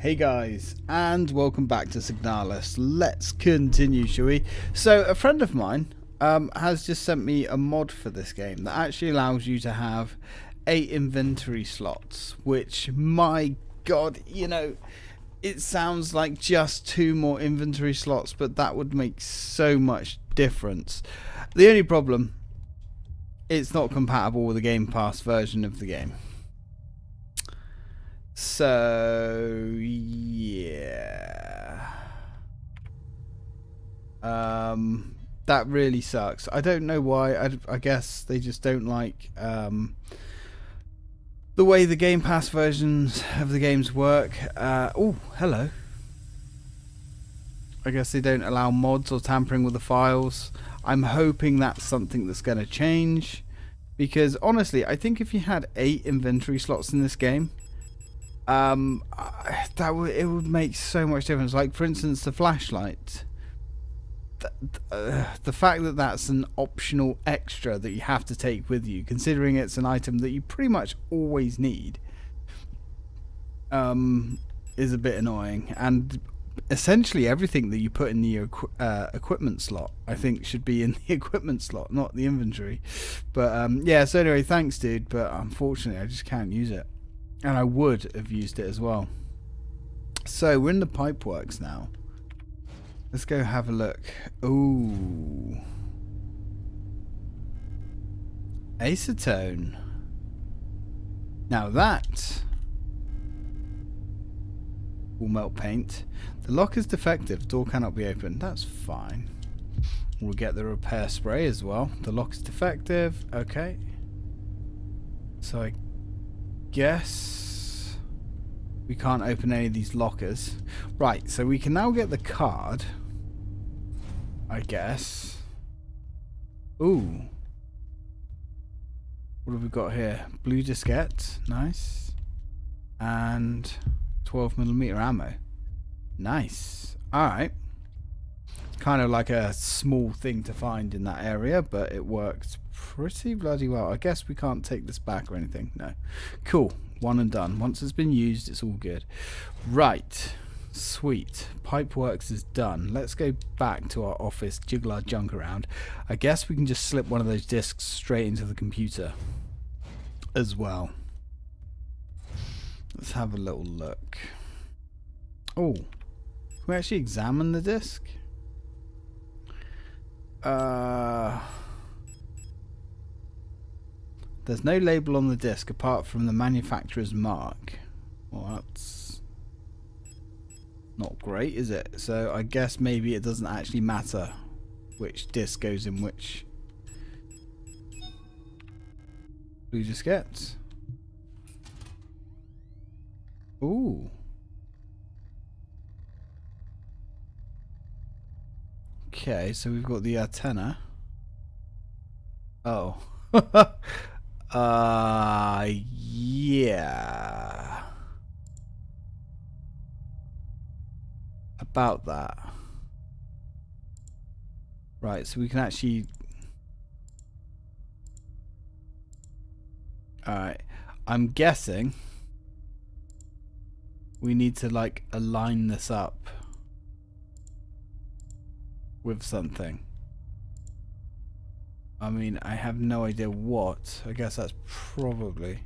Hey guys, and welcome back to Signalis. Let's continue, shall we? So, a friend of mine um, has just sent me a mod for this game that actually allows you to have eight inventory slots, which, my god, you know, it sounds like just two more inventory slots, but that would make so much difference. The only problem, it's not compatible with the Game Pass version of the game. So yeah, um, that really sucks. I don't know why. I, I guess they just don't like um, the way the Game Pass versions of the games work. Uh, oh, hello. I guess they don't allow mods or tampering with the files. I'm hoping that's something that's going to change. Because honestly, I think if you had eight inventory slots in this game, um, that would it would make so much difference. Like for instance, the flashlight. The, uh, the fact that that's an optional extra that you have to take with you, considering it's an item that you pretty much always need, um, is a bit annoying. And essentially, everything that you put in the uh, equipment slot, I think, should be in the equipment slot, not the inventory. But um, yeah, so anyway, thanks, dude. But unfortunately, I just can't use it. And I would have used it as well. So we're in the pipeworks now. Let's go have a look. Ooh. Acetone. Now that will melt paint. The lock is defective. Door cannot be opened. That's fine. We'll get the repair spray as well. The lock is defective. Okay. So I guess we can't open any of these lockers. Right, so we can now get the card. I guess. Ooh. What have we got here? Blue diskette. Nice. And 12 millimeter ammo. Nice. Alright. Kind of like a small thing to find in that area, but it worked pretty bloody well. I guess we can't take this back or anything. No. Cool. One and done. Once it's been used, it's all good. Right. Sweet. Pipeworks is done. Let's go back to our office, jiggle our junk around. I guess we can just slip one of those discs straight into the computer as well. Let's have a little look. Oh, can we actually examine the disc? Uh... There's no label on the disc apart from the manufacturer's mark. Well, that's not great, is it? So I guess maybe it doesn't actually matter which disc goes in which blue diskettes. Ooh. Okay, so we've got the antenna. Oh. Uh, yeah. About that. Right, so we can actually... Alright, I'm guessing we need to like align this up with something. I mean, I have no idea what. I guess that's probably...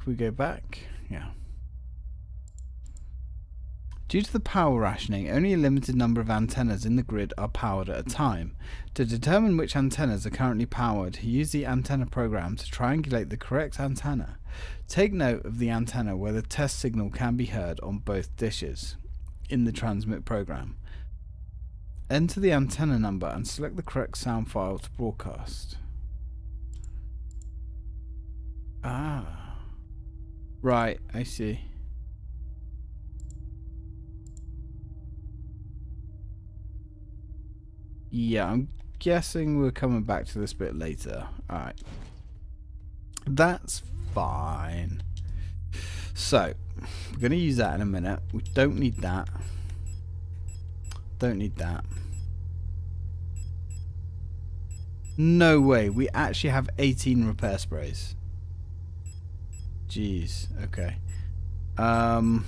Can we go back? Yeah. Due to the power rationing, only a limited number of antennas in the grid are powered at a time. To determine which antennas are currently powered, use the antenna program to triangulate the correct antenna. Take note of the antenna where the test signal can be heard on both dishes in the transmit program. Enter the antenna number and select the correct sound file to broadcast. Ah. Right, I see. Yeah, I'm guessing we're coming back to this bit later. Alright. That's fine. So, we're going to use that in a minute. We don't need that. Don't need that. No way. We actually have 18 repair sprays. Jeez. Okay. Um...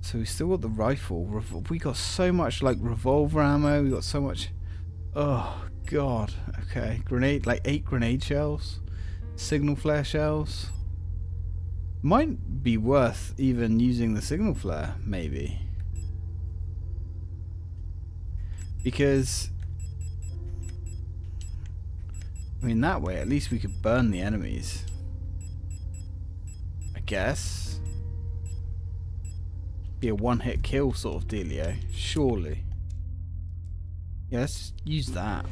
So we still got the rifle. We got so much like revolver ammo. We got so much. Oh god. Okay, grenade like eight grenade shells, signal flare shells. Might be worth even using the signal flare, maybe. Because I mean that way at least we could burn the enemies. I guess. Be a one hit kill sort of dealio, surely. Yeah, let's use that.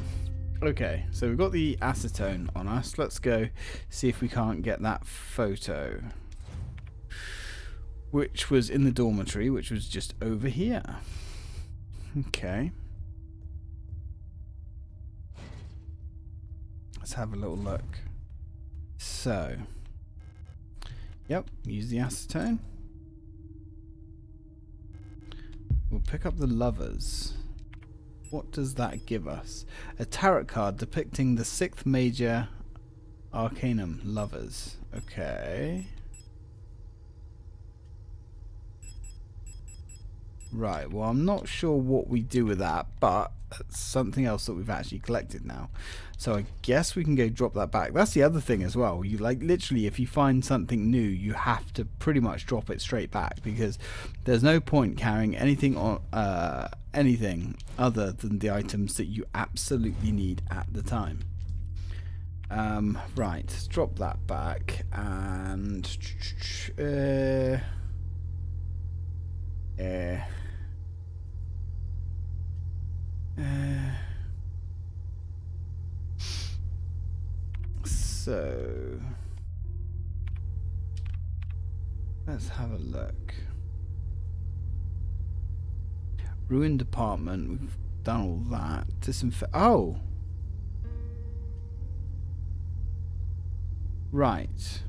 Okay, so we've got the acetone on us. Let's go see if we can't get that photo. Which was in the dormitory, which was just over here. Okay. Let's have a little look. So, yep, use the acetone. We'll pick up the lovers. What does that give us? A tarot card depicting the sixth major arcanum lovers. Okay. Right, well I'm not sure what we do with that, but something else that we've actually collected now. So I guess we can go drop that back. That's the other thing as well. You like literally if you find something new, you have to pretty much drop it straight back because there's no point carrying anything on uh, anything other than the items that you absolutely need at the time. Um, right, drop that back and uh, uh, so let's have a look. Ruined apartment. We've done all that. Disinfect. Oh. Right.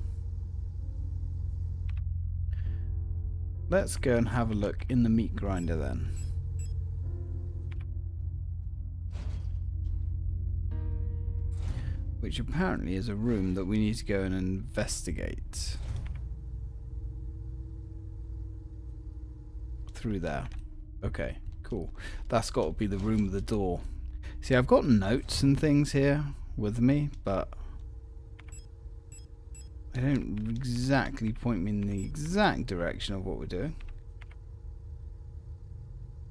Let's go and have a look in the meat grinder then. Which apparently is a room that we need to go and investigate. Through there. Okay, cool. That's got to be the room with the door. See, I've got notes and things here with me, but they don't exactly point me in the exact direction of what we're doing.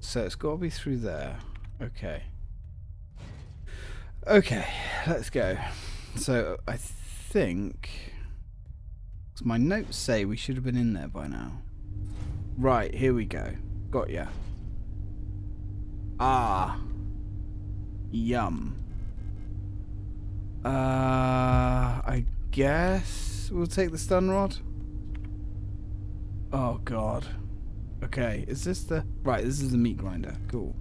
So it's got to be through there. Okay. Okay, let's go. So I think my notes say we should have been in there by now. Right, here we go. Got ya. Ah. Yum. Uh, I guess we'll take the stun rod. Oh god. Okay, is this the... Right, this is the meat grinder. Cool.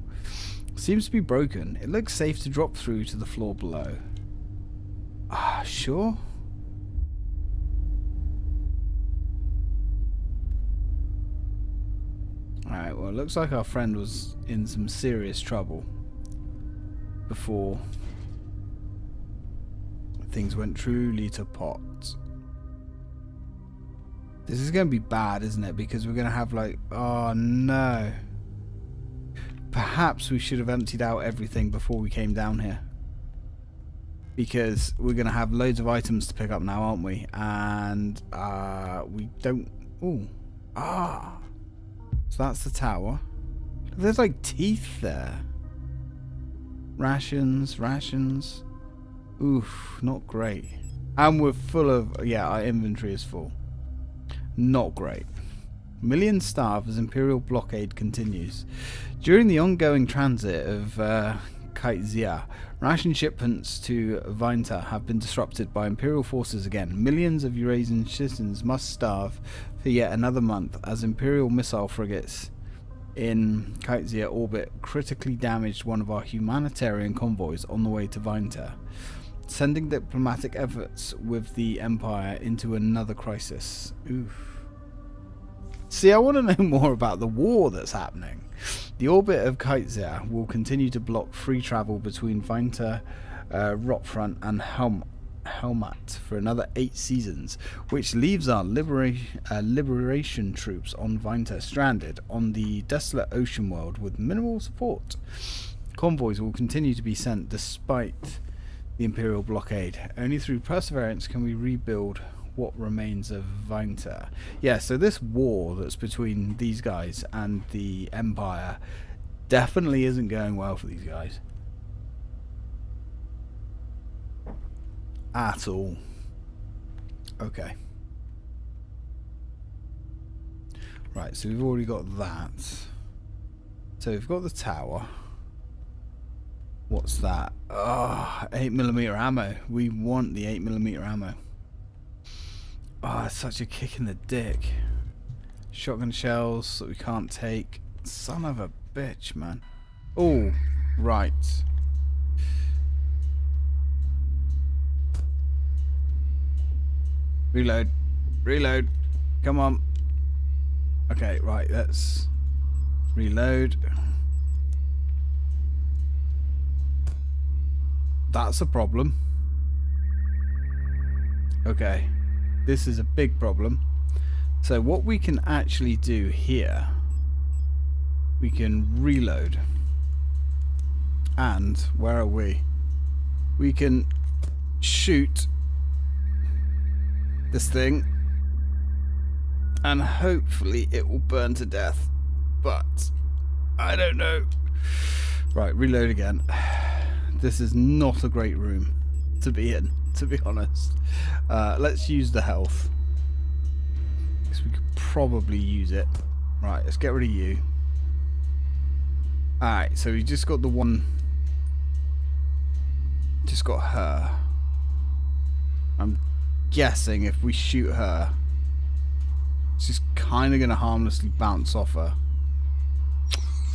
Seems to be broken. It looks safe to drop through to the floor below. Ah, sure. Alright, well it looks like our friend was in some serious trouble before things went truly to pot. This is going to be bad, isn't it? Because we're going to have like, oh no. Perhaps we should have emptied out everything before we came down here. Because we're going to have loads of items to pick up now, aren't we? And uh, we don't... Ooh. Ah. So that's the tower. There's like teeth there. Rations, rations. Oof, not great. And we're full of... Yeah, our inventory is full. Not great. Millions starve as Imperial blockade continues. During the ongoing transit of uh, Kaitzia, ration shipments to Vinta have been disrupted by Imperial forces again. Millions of Eurasian citizens must starve for yet another month as Imperial missile frigates in Kaitzia orbit critically damaged one of our humanitarian convoys on the way to Vinta, sending diplomatic efforts with the Empire into another crisis. Oof. See, I want to know more about the war that's happening. The orbit of Kaiser will continue to block free travel between Vinta, uh, Rotfront, and Helm Helmat for another eight seasons, which leaves our libera uh, liberation troops on Vinter stranded on the desolate ocean world with minimal support. Convoys will continue to be sent despite the Imperial blockade. Only through perseverance can we rebuild what remains of Vinter. Yeah, so this war that's between these guys and the Empire definitely isn't going well for these guys. At all. Okay. Right, so we've already got that. So we've got the tower. What's that? Ah, oh, 8mm ammo. We want the 8mm ammo. Oh, such a kick in the dick. Shotgun shells that we can't take. Son of a bitch, man. Oh, right. Reload. Reload. Come on. Okay, right, let's reload. That's a problem. Okay. This is a big problem. So what we can actually do here, we can reload. And, where are we? We can shoot this thing and hopefully it will burn to death. But, I don't know. Right, reload again. This is not a great room to be in, to be honest. Uh, let's use the health. Because we could probably use it. Right, let's get rid of you. Alright, so we just got the one... Just got her. I'm guessing if we shoot her, she's kind of going to harmlessly bounce off her.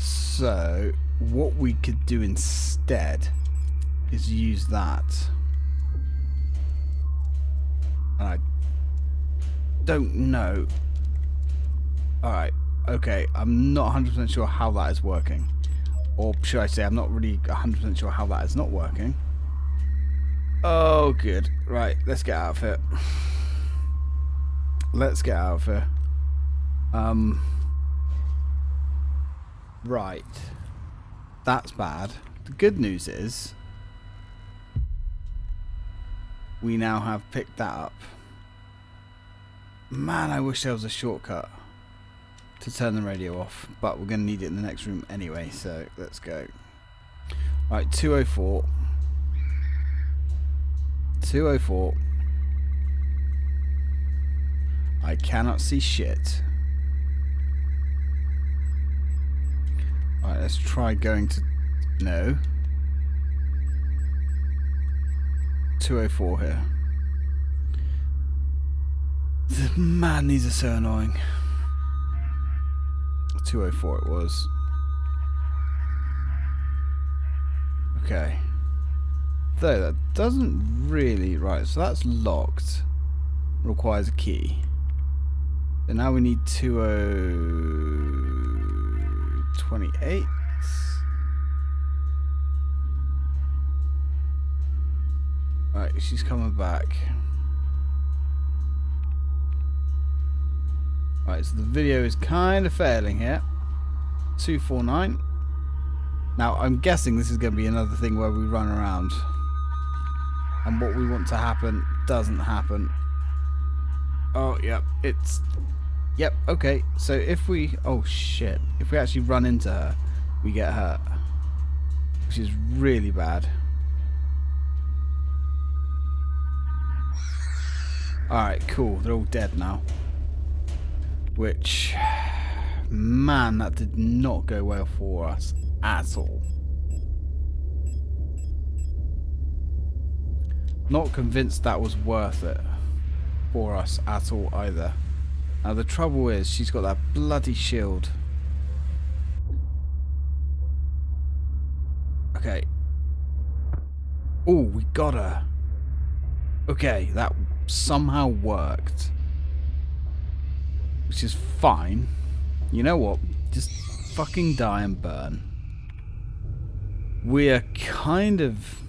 So, what we could do instead is use that. And I don't know. Alright, okay, I'm not 100% sure how that is working. Or should I say, I'm not really 100% sure how that is not working. Oh, good. Right, let's get out of here. Let's get out of here. Um. Right. That's bad. The good news is we now have picked that up. Man, I wish there was a shortcut to turn the radio off, but we're going to need it in the next room anyway, so let's go. Right, 204. 204. I cannot see shit. Alright, let's try going to... No. 204 here. Man, these are so annoying. 204 it was. Okay. Though that doesn't really... Right, so that's locked. Requires a key. And now we need 2028. Right, she's coming back. Right, so the video is kind of failing here. 249. Now, I'm guessing this is going to be another thing where we run around. And what we want to happen doesn't happen. Oh, yep, it's... Yep, okay. So if we... Oh, shit. If we actually run into her, we get hurt. Which is really bad. Alright, cool. They're all dead now. Which, man, that did not go well for us at all. Not convinced that was worth it for us at all either. Now the trouble is, she's got that bloody shield. Okay. Oh, we got her. Okay, that somehow worked. Which is fine. You know what? Just fucking die and burn. We are kind of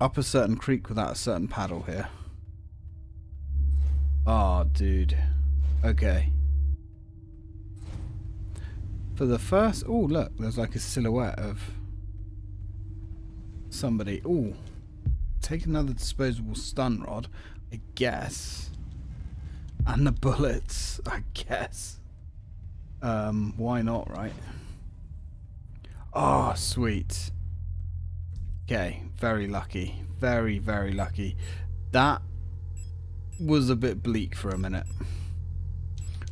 up a certain creek without a certain paddle here. Oh, dude. Okay. For the first... Oh, look. There's like a silhouette of somebody. Oh. Take another disposable stun rod. I guess. And the bullets. I guess. Um, why not, right? Oh, sweet. Okay, very lucky. Very, very lucky. That was a bit bleak for a minute.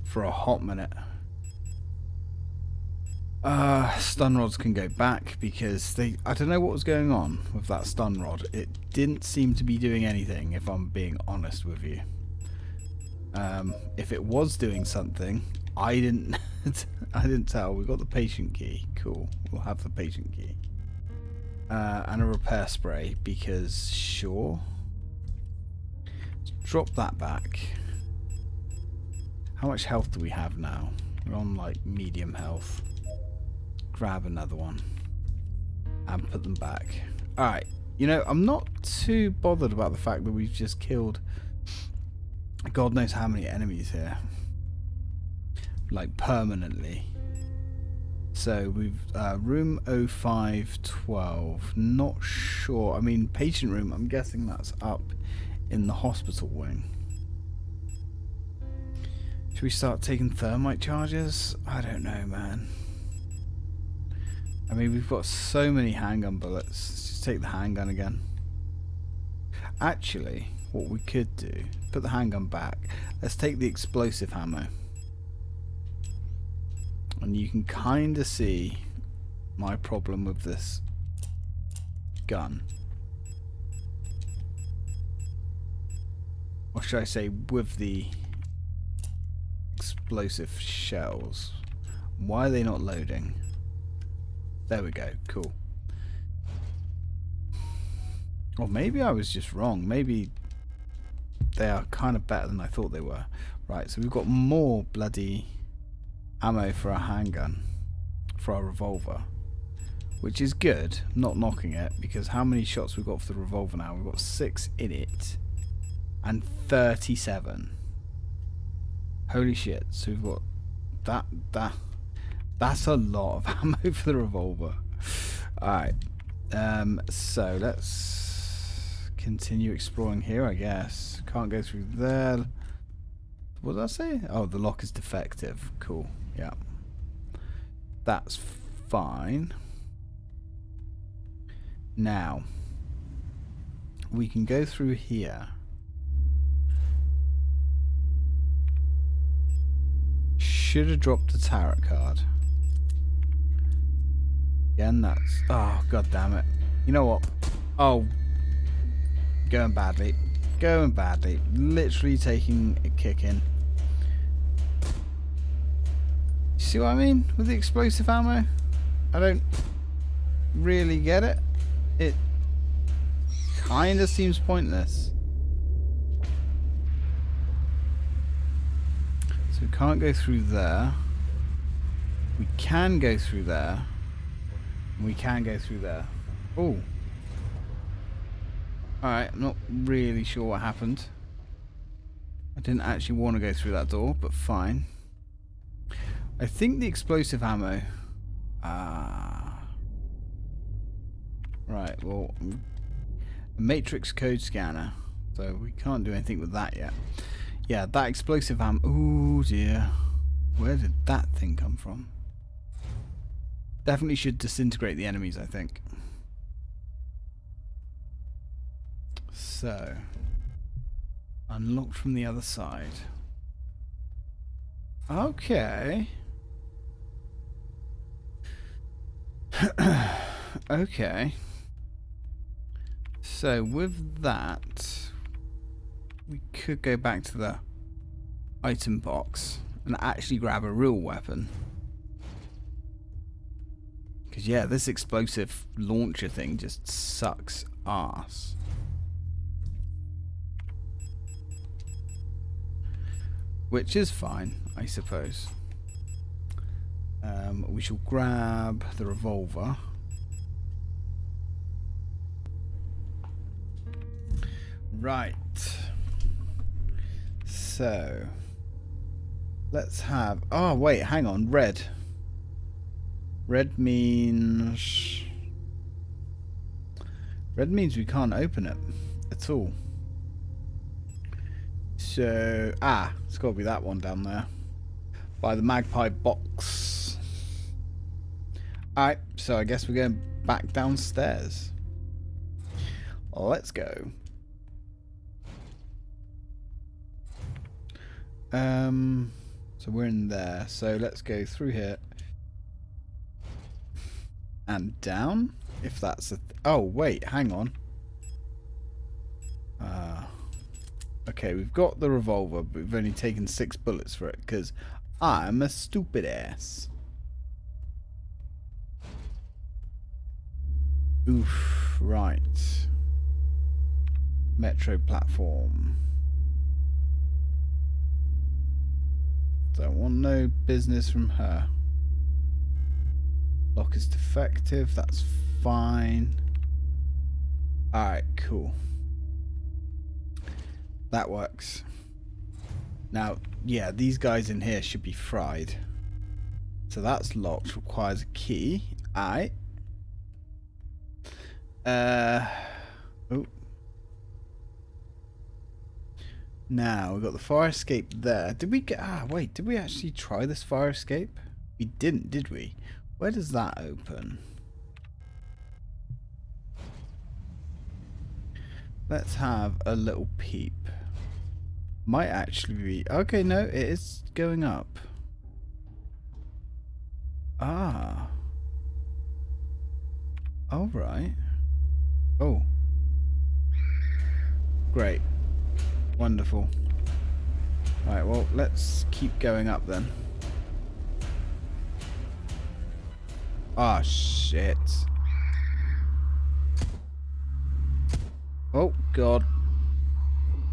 For a hot minute. Uh, stun rods can go back because they... I don't know what was going on with that stun rod. It didn't seem to be doing anything, if I'm being honest with you. Um, if it was doing something, I didn't... I didn't tell. We got the patient key. Cool. We'll have the patient key. Uh, and a repair spray because sure. Drop that back. How much health do we have now? We're on like medium health. Grab another one. And put them back. Alright. You know, I'm not too bothered about the fact that we've just killed God knows how many enemies here. Like permanently. So we've uh, room 0512. Not sure. I mean, patient room. I'm guessing that's up in the hospital wing. Should we start taking thermite charges? I don't know, man. I mean, we've got so many handgun bullets. Let's just take the handgun again. Actually, what we could do, put the handgun back. Let's take the explosive ammo. And you can kind of see my problem with this gun. Or should I say with the explosive shells. Why are they not loading? There we go, cool. Or maybe I was just wrong. Maybe they are kind of better than I thought they were. Right, so we've got more bloody ammo for our handgun, for our revolver, which is good. not knocking it because how many shots we've got for the revolver now? We've got six in it and 37. Holy shit! So we've got that that that's a lot of ammo for the revolver. All right. Um, so let's continue exploring here, I guess. Can't go through there. What did I say? Oh, the lock is defective. Cool. Yeah. That's fine. Now, we can go through here. Should have dropped the tarot card. Again, that's... Oh, god damn it. You know what? Oh, Going badly. Going badly. Literally taking a kick in. See what I mean with the explosive ammo? I don't really get it. It kind of seems pointless. So we can't go through there. We can go through there. We can go through there. Oh. Alright, I'm not really sure what happened. I didn't actually want to go through that door, but fine. I think the explosive ammo... Ah... Right, well... Matrix code scanner. So we can't do anything with that yet. Yeah, that explosive ammo... Oh dear. Where did that thing come from? Definitely should disintegrate the enemies, I think. So, unlocked from the other side. Okay. okay. So with that, we could go back to the item box and actually grab a real weapon. Because yeah, this explosive launcher thing just sucks ass. Which is fine, I suppose. Um, we shall grab the revolver. Right. So, let's have... Oh, wait, hang on. Red. Red means... Red means we can't open it at all. So, ah, it's got to be that one down there. By the magpie box. Alright, so I guess we're going back downstairs. Let's go. Um, so we're in there. So let's go through here. And down, if that's a... oh, wait, hang on. Uh, okay, we've got the revolver, but we've only taken six bullets for it, because I'm a stupid ass. Oof, right. Metro platform. Don't want no business from her. Lock is defective, that's fine. Alright, cool. That works. Now, yeah, these guys in here should be fried. So that's locked, requires a key. Alright. Uh, oh. Now, we've got the fire escape there. Did we get... Ah, wait, did we actually try this fire escape? We didn't, did we? Where does that open? Let's have a little peep. Might actually be... Okay, no, it is going up. Ah. Alright. Oh. Great. Wonderful. Alright, well, let's keep going up then. Oh, shit. Oh, God.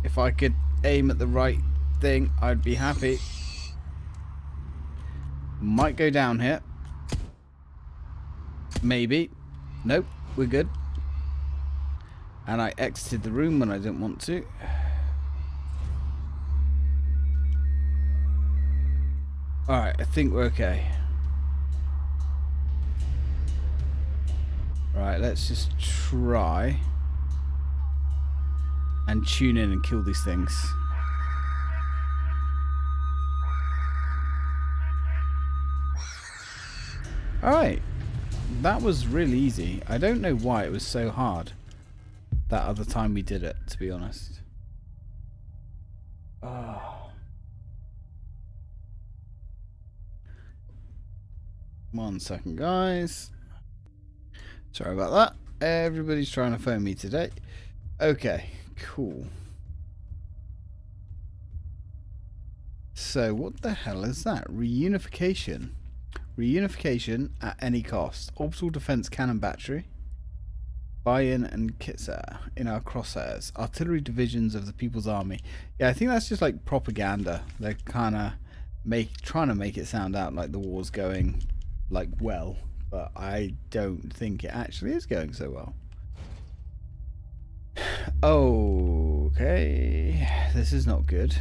If I could aim at the right thing, I'd be happy. Might go down here. Maybe. Nope, we're good. And I exited the room when I didn't want to. Alright, I think we're okay. Right, let's just try and tune in and kill these things. Alright, that was really easy. I don't know why it was so hard that other time we did it, to be honest. Oh. One second, guys. Sorry about that. Everybody's trying to phone me today. Okay, cool. So, what the hell is that? Reunification. Reunification at any cost. Orbital defense cannon battery. Buy-in and Kitzer in our crosshairs. Artillery divisions of the People's Army. Yeah, I think that's just like propaganda. They're kind of make trying to make it sound out like the war's going like well, but I don't think it actually is going so well. Okay, this is not good.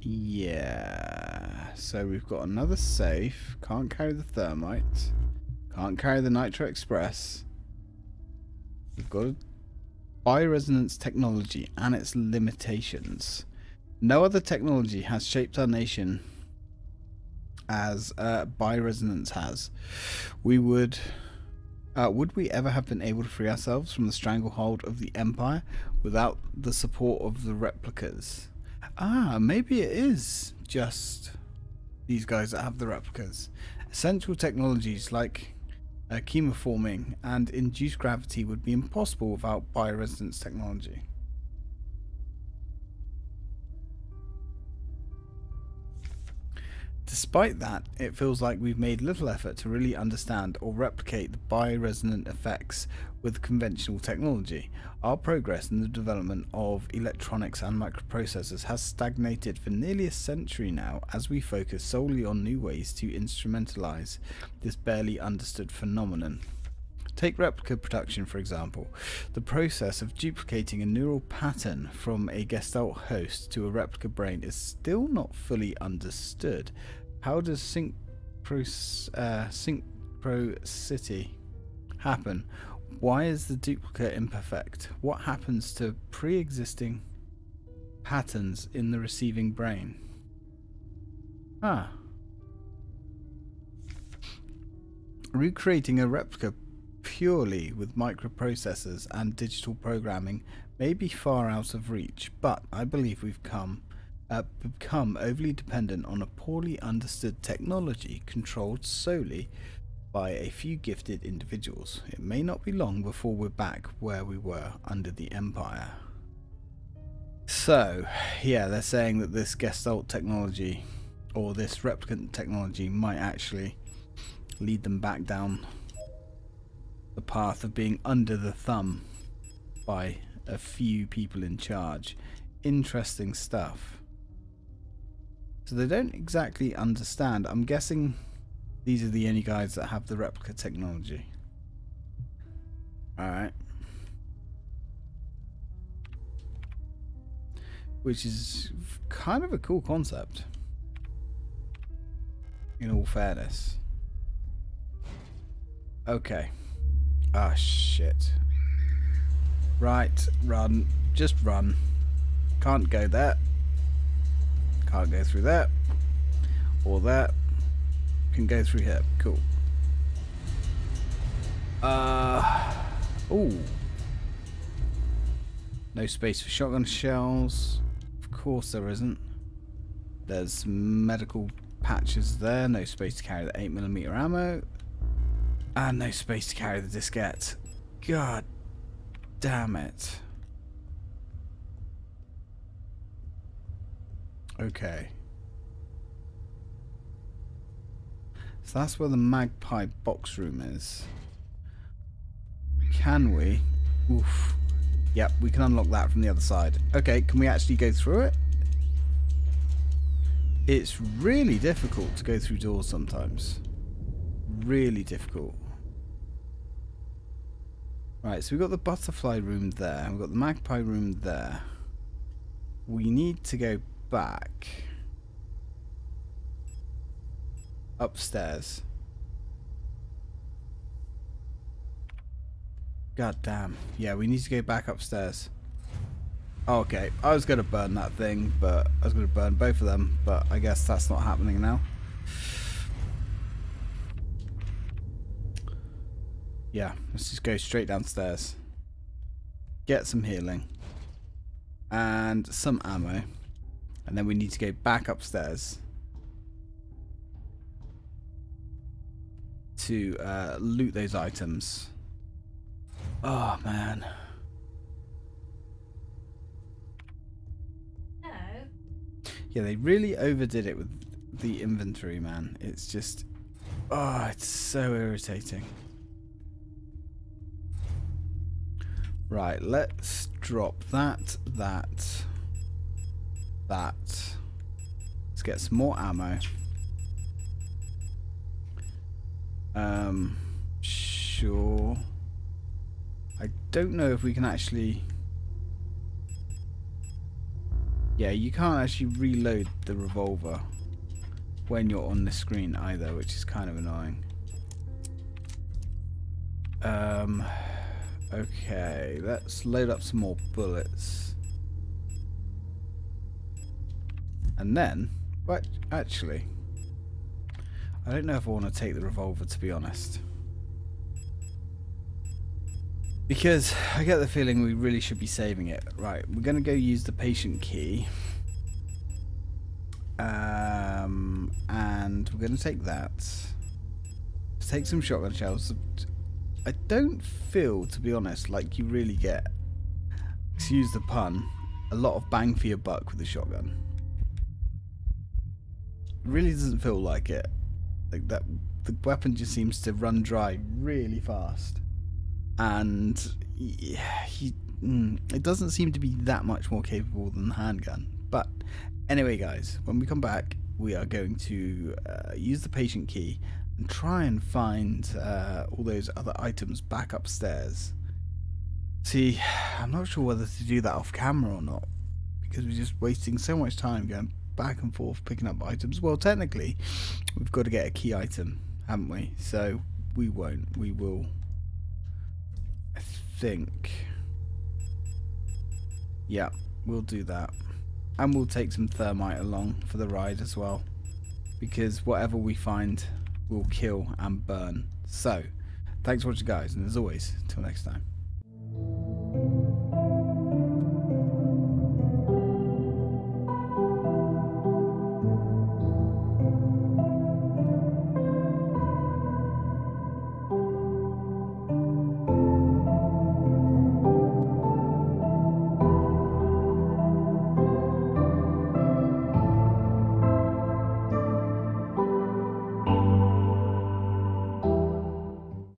Yeah, so we've got another safe. Can't carry the thermite. Can't carry the Nitro Express. We've got a bioresonance technology and its limitations. No other technology has shaped our nation as uh, bioresonance has. We would... Uh, would we ever have been able to free ourselves from the stranglehold of the Empire without the support of the replicas? Ah, maybe it is just these guys that have the replicas. Essential technologies like uh, chemoforming and induced gravity would be impossible without bioresonance technology. Despite that, it feels like we've made little effort to really understand or replicate the bioresonant effects with conventional technology. Our progress in the development of electronics and microprocessors has stagnated for nearly a century now as we focus solely on new ways to instrumentalize this barely understood phenomenon. Take replica production for example. The process of duplicating a neural pattern from a gestalt host to a replica brain is still not fully understood. How does synchro, uh, happen? Why is the duplicate imperfect? What happens to pre-existing patterns in the receiving brain? Ah. Recreating a replica purely with microprocessors and digital programming may be far out of reach, but I believe we've come uh, become overly dependent on a poorly understood technology controlled solely by a few gifted individuals. It may not be long before we're back where we were under the Empire. So, yeah, they're saying that this Gestalt technology or this replicant technology might actually lead them back down the path of being under the thumb by a few people in charge. Interesting stuff. So they don't exactly understand. I'm guessing these are the only guys that have the replica technology. Alright. Which is kind of a cool concept. In all fairness. Okay. Ah, oh, shit. Right, run. Just run. Can't go there. Can't go through that. Or that. Can go through here. Cool. Uh. Ooh. No space for shotgun shells. Of course there isn't. There's medical patches there. No space to carry the 8mm ammo. And no space to carry the diskette. God damn it. Okay. So that's where the magpie box room is. Can we? Oof. Yep, we can unlock that from the other side. Okay, can we actually go through it? It's really difficult to go through doors sometimes. Really difficult. Right, so we've got the butterfly room there. We've got the magpie room there. We need to go back. Upstairs. God damn. Yeah, we need to go back upstairs. Okay, I was going to burn that thing, but I was going to burn both of them, but I guess that's not happening now. Yeah, let's just go straight downstairs. Get some healing. And some ammo. And then we need to go back upstairs. To uh, loot those items. Oh, man. Yeah, they really overdid it with the inventory, man. It's just... Oh, it's so irritating. Right, let's drop that, that, that. Let's get some more ammo. Um, sure. I don't know if we can actually... Yeah, you can't actually reload the revolver when you're on the screen either, which is kind of annoying. Um... Okay, let's load up some more bullets. And then, but actually, I don't know if I want to take the revolver to be honest. Because I get the feeling we really should be saving it. Right, we're going to go use the patient key. Um, and we're going to take that. Let's take some shotgun shells. I don't feel, to be honest, like you really get, excuse the pun, a lot of bang for your buck with the shotgun. really doesn't feel like it. Like that, the weapon just seems to run dry really fast, and yeah, he, mm, it doesn't seem to be that much more capable than the handgun. But anyway, guys, when we come back, we are going to uh, use the patient key and try and find uh, all those other items back upstairs. See, I'm not sure whether to do that off camera or not because we're just wasting so much time going back and forth picking up items. Well, technically, we've got to get a key item, haven't we? So we won't. We will. I think. Yeah, we'll do that. And we'll take some thermite along for the ride as well. Because whatever we find will kill and burn. So, thanks for watching guys, and as always, until next time.